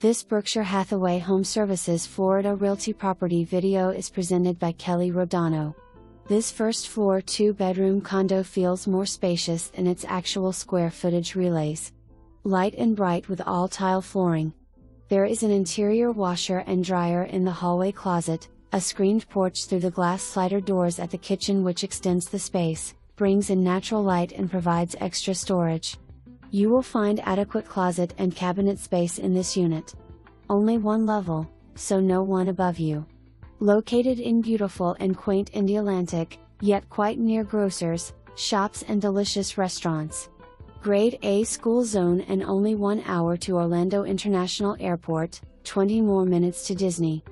This Berkshire Hathaway Home Services Florida Realty property video is presented by Kelly Rodano. This first floor two bedroom condo feels more spacious than its actual square footage relays. Light and bright with all tile flooring. There is an interior washer and dryer in the hallway closet, a screened porch through the glass slider doors at the kitchen which extends the space, brings in natural light and provides extra storage. You will find adequate closet and cabinet space in this unit. Only one level, so no one above you. Located in beautiful and quaint Indialantic, yet quite near grocers, shops and delicious restaurants. Grade A school zone and only 1 hour to Orlando International Airport, 20 more minutes to Disney.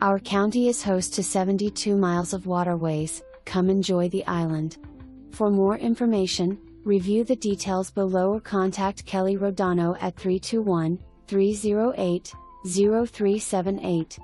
Our county is host to 72 miles of waterways, come enjoy the island. For more information, review the details below or contact Kelly Rodano at 321 308 0378.